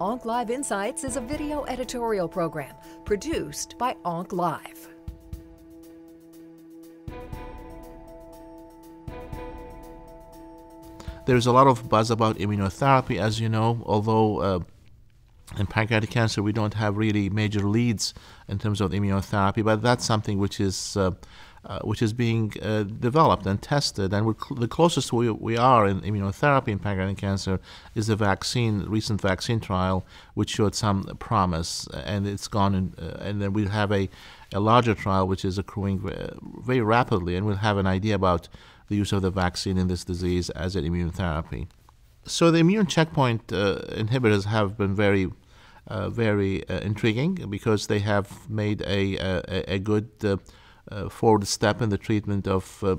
OncLive Insights is a video editorial program produced by OncLive. There's a lot of buzz about immunotherapy, as you know, although uh, in pancreatic cancer we don't have really major leads in terms of immunotherapy, but that's something which is uh, uh, which is being uh, developed and tested. And cl- the closest we, we are in immunotherapy in pancreatic cancer is the vaccine, recent vaccine trial, which showed some promise. And it's gone, in, uh, and then we'll have a, a larger trial which is accruing very rapidly, and we'll have an idea about the use of the vaccine in this disease as an immunotherapy. So the immune checkpoint uh, inhibitors have been very uh, very intriguing because they have made a, a, a good forward step in the treatment of uh,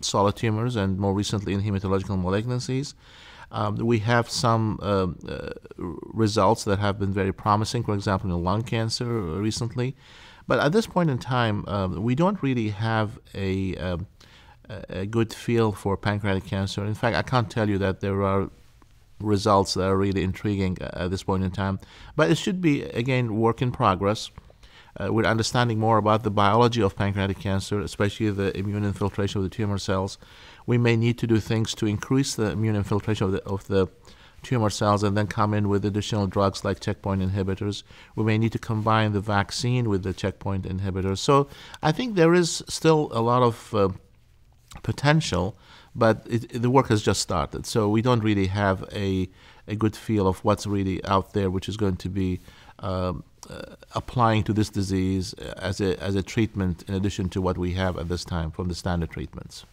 solid tumors and more recently in hematological malignancies. Um, we have some um, uh, results that have been very promising, for example, in lung cancer recently. But at this point in time, um, we don't really have a, um, a good feel for pancreatic cancer. In fact, I can't tell you that there are results that are really intriguing at this point in time. But it should be, again, work in progress uh, we're understanding more about the biology of pancreatic cancer, especially the immune infiltration of the tumor cells. We may need to do things to increase the immune infiltration of the, of the tumor cells and then come in with additional drugs like checkpoint inhibitors. We may need to combine the vaccine with the checkpoint inhibitors. So I think there is still a lot of uh, potential, but it, the work has just started. So we don't really have a, a good feel of what's really out there, which is going to be. Um, uh, applying to this disease as a, as a treatment in addition to what we have at this time from the standard treatments.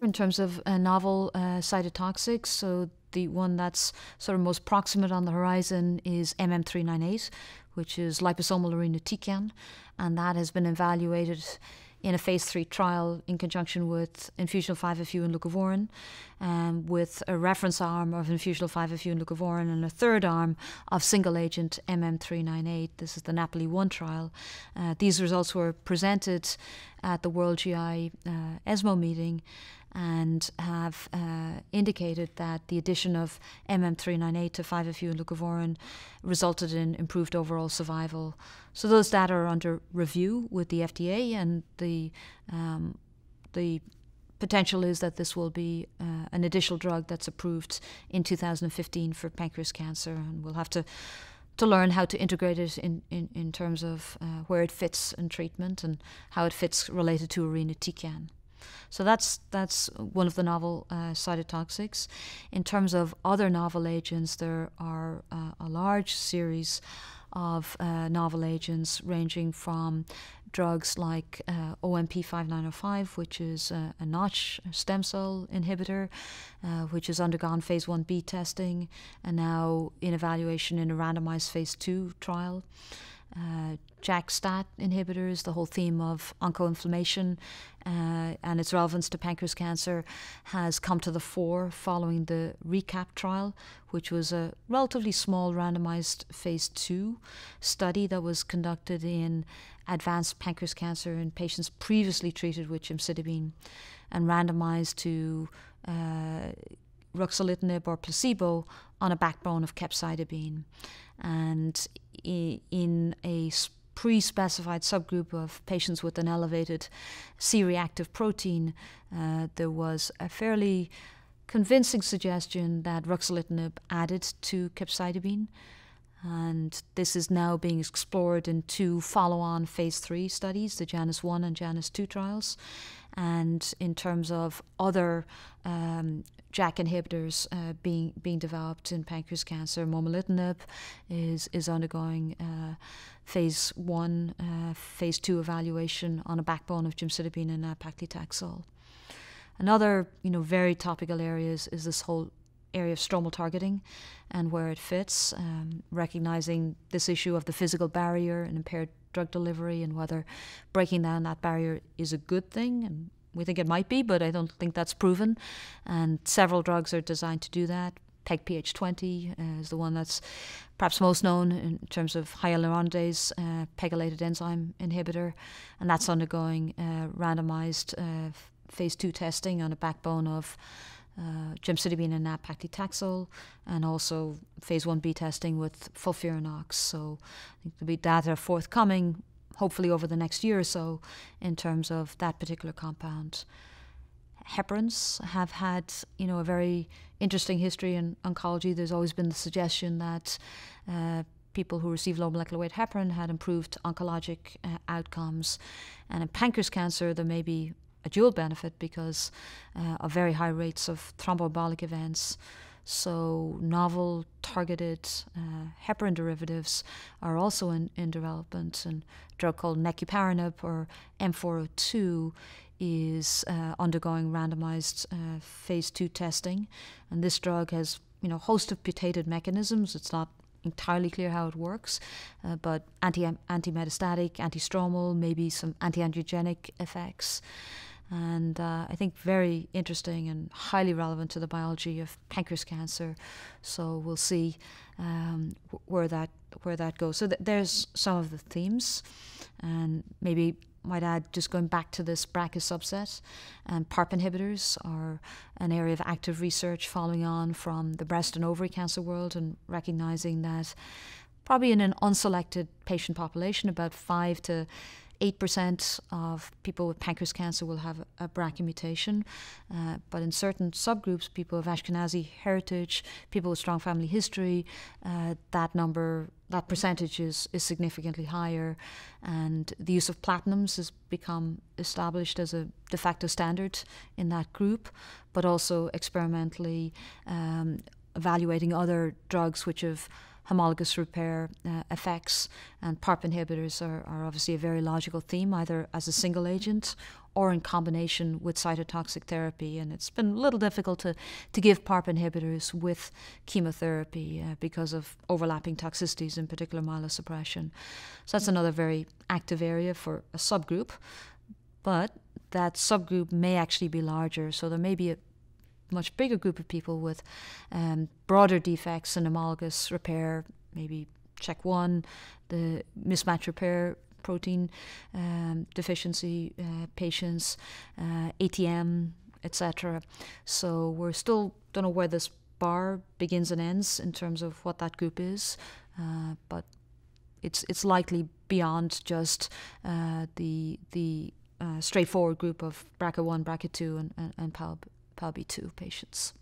In terms of uh, novel uh, cytotoxics, so the one that's sort of most proximate on the horizon is MM398, which is liposomal irinotecan, and that has been evaluated in a phase three trial in conjunction with infusional 5-FU and leucovorin, um, with a reference arm of infusional 5-FU and leucovorin and a third arm of single agent MM398. This is the Napoli 1 trial. Uh, these results were presented at the World GI uh, ESMO meeting and have uh, indicated that the addition of MM398 to 5-FU and leucovorin resulted in improved overall survival. So those data are under review with the FDA, and the um, the potential is that this will be uh, an additional drug that's approved in 2015 for pancreas cancer, and we'll have to to learn how to integrate it in, in, in terms of uh, where it fits in treatment and how it fits related to irinotecan. So that's that's one of the novel uh, cytotoxics. In terms of other novel agents, there are uh, a large series of uh, novel agents ranging from drugs like uh, OMP 59R5, which is uh, a Notch stem cell inhibitor, uh, which has undergone phase 1b testing and now in evaluation in a randomized phase 2 trial uh, JAK-STAT inhibitors, the whole theme of oncoinflammation uh, and its relevance to pancreas cancer has come to the fore following the RECAP trial, which was a relatively small randomized phase two study that was conducted in advanced pancreas cancer in patients previously treated with gemcitabine and randomized to uh, ruxolitinib or placebo on a backbone of capecitabine. And in a pre specified subgroup of patients with an elevated C reactive protein, uh, there was a fairly convincing suggestion that ruxolitinib added to capecitabine. And this is now being explored in two follow on phase three studies, the Janus 1 and Janus 2 trials. And in terms of other um, JAK inhibitors uh, being being developed in pancreas cancer. Momelotinib is is undergoing uh, phase one, uh, phase two evaluation on a backbone of gemcitabine and paclitaxel. Another, you know, very topical areas is this whole area of stromal targeting and where it fits, um, recognizing this issue of the physical barrier and impaired drug delivery and whether breaking down that barrier is a good thing and we think it might be, but I don't think that's proven. And several drugs are designed to do that. PEG-PH20 uh, is the one that's perhaps most known in terms of hyaluronidase, uh, pegylated enzyme inhibitor, and that's undergoing uh, randomized uh, phase two testing on a backbone of uh, gemcitabine and nab-paclitaxel, and also phase 1b testing with FOLFIRINOX. So I think there'll be data forthcoming, hopefully over the next year or so, in terms of that particular compound. Heparins have had, you know, a very interesting history in oncology. There's always been the suggestion that uh, people who receive low molecular weight heparin had improved oncologic uh, outcomes. And in pancreas cancer, there may be a dual benefit because uh, of very high rates of thromboembolic events. So, novel targeted uh, heparin derivatives are also in, in development. And a drug called necuparanib or M402 is uh, undergoing randomized uh, phase two testing. And this drug has you know, host of mutated mechanisms. It's not entirely clear how it works, uh, but anti anti metastatic, anti stromal, maybe some anti angiogenic effects and uh, I think very interesting and highly relevant to the biology of pancreas cancer. So we'll see um, where that where that goes. So th- there's some of the themes, and maybe might add just going back to this BRCA subset, and PARP inhibitors are an area of active research following on from the breast and ovary cancer world, and recognizing that probably in an unselected patient population, about five to 8% of people with pancreas cancer will have a BRCA mutation, uh, but in certain subgroups, people of Ashkenazi heritage, people with strong family history, uh, that number, that percentage is, is significantly higher. And the use of platinums has become established as a de facto standard in that group, but also experimentally um, evaluating other drugs which have homologous repair uh, effects, and PARP inhibitors are, are obviously a very logical theme, either as a single agent or in combination with cytotoxic therapy. And it's been a little difficult to, to give PARP inhibitors with chemotherapy uh, because of overlapping toxicities, in particular myelosuppression. So that's another very active area for a subgroup. But that subgroup may actually be larger. So there may be a much bigger group of people with um, broader defects in homologous repair, maybe check one, the mismatch repair protein um, deficiency uh, patients, uh, ATM, etc. So we're still don't know where this bar begins and ends in terms of what that group is, uh, but it's it's likely beyond just uh, the the uh, straightforward group of BRCA1, BRCA2, and, and, and PALB PALB2 patients.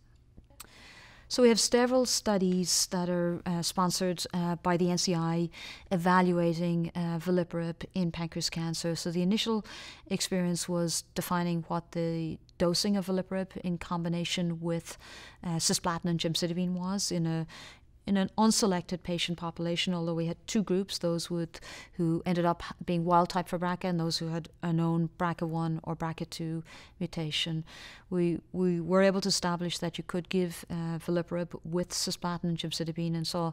So we have several studies that are uh, sponsored uh, by the NCI evaluating uh, veliparib in pancreas cancer. So the initial experience was defining what the dosing of veliparib in combination with uh, cisplatin and gemcitabine was in a in an unselected patient population, although we had two groups, those with, who ended up being wild type for BRCA and those who had a known BRCA1 or BRCA2 mutation, we, we were able to establish that you could give uh, veliparib with cisplatin and gemcitabine and saw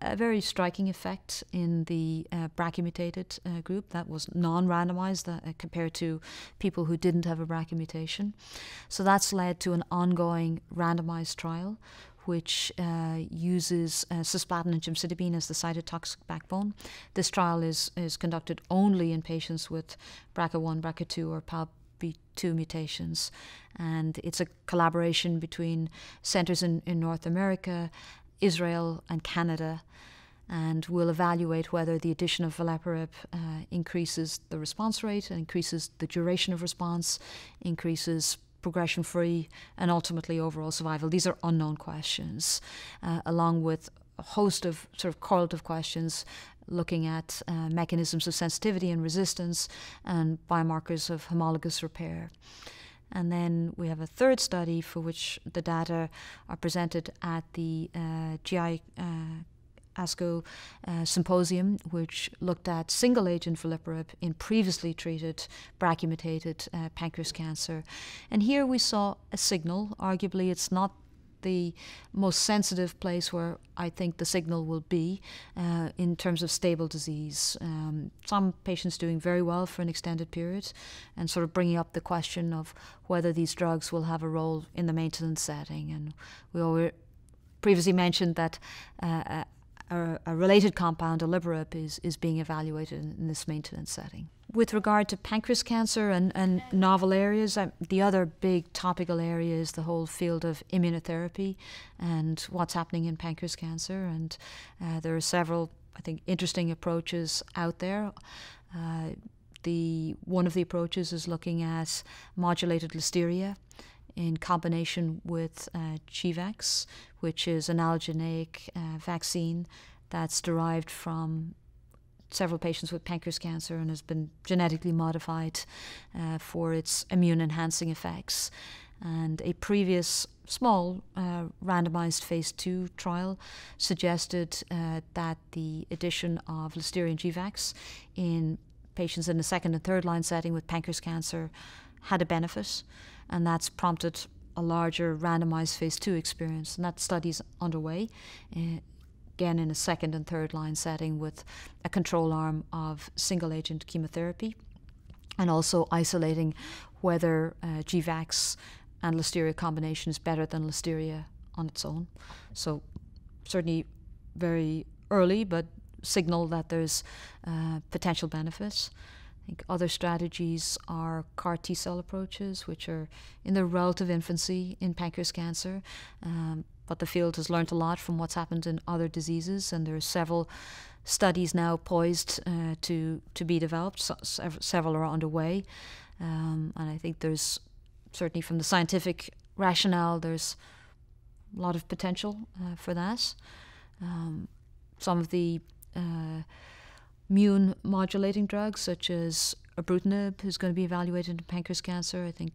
a very striking effect in the uh, BRCA mutated uh, group that was non randomized uh, compared to people who didn't have a BRCA mutation. So that's led to an ongoing randomized trial which uh, uses uh, cisplatin and gemcitabine as the cytotoxic backbone. This trial is, is conducted only in patients with BRCA1, BRCA2, or PALB2 mutations. And it's a collaboration between centers in, in North America, Israel, and Canada. And we'll evaluate whether the addition of veliparib uh, increases the response rate, increases the duration of response, increases progression free, and ultimately overall survival. These are unknown questions, uh, along with a host of sort of correlative questions looking at uh, mechanisms of sensitivity and resistance and biomarkers of homologous repair. And then we have a third study for which the data are presented at the uh, GI uh, ASCO uh, symposium, which looked at single agent veliparib in previously treated BRCA uh, pancreas cancer. And here we saw a signal. Arguably, it's not the most sensitive place where I think the signal will be uh, in terms of stable disease. Um, some patients doing very well for an extended period, and sort of bringing up the question of whether these drugs will have a role in the maintenance setting. And we already previously mentioned that uh, a, a related compound, olaparib, is, is being evaluated in, in this maintenance setting. with regard to pancreas cancer and, and novel areas, uh, the other big topical area is the whole field of immunotherapy and what's happening in pancreas cancer. And uh, there are several, I think, interesting approaches out there. Uh, the one of the approaches is looking at modulated listeria in combination with uh, Gvax, which is an allogeneic uh, vaccine that's derived from several patients with pancreas cancer and has been genetically modified uh, for its immune enhancing effects. And a previous small uh, randomized phase two trial suggested uh, that the addition of Listeria and Gvax in patients in the second and third line setting with pancreas cancer had a benefit, and that's prompted a larger randomized phase two experience, and that study is underway. Uh, again, in a second and third line setting with a control arm of single agent chemotherapy, and also isolating whether uh, GVAX and Listeria combination is better than Listeria on its own. So, certainly very early, but signal that there's uh, potential benefits. Think other strategies are CAR T cell approaches, which are in their relative infancy in pancreas cancer. Um, but the field has learned a lot from what's happened in other diseases, and there are several studies now poised uh, to to be developed. So, several are underway, um, and I think there's certainly from the scientific rationale, there's a lot of potential uh, for that. Um, some of the uh, immune modulating drugs such as ibrutinib, is going to be evaluated in pancreas cancer. I think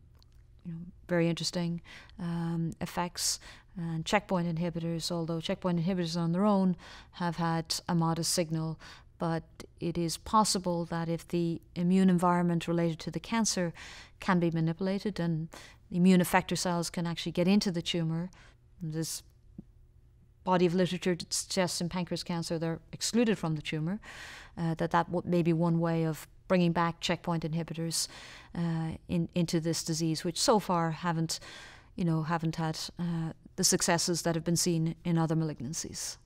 you know, very interesting um, effects. And checkpoint inhibitors, although checkpoint inhibitors on their own have had a modest signal, but it is possible that if the immune environment related to the cancer can be manipulated and the immune effector cells can actually get into the tumor, there's body of literature that suggests in pancreas cancer they're excluded from the tumor, uh, that that may be one way of bringing back checkpoint inhibitors uh, in, into this disease, which so far haven't, you know, haven't had uh, the successes that have been seen in other malignancies.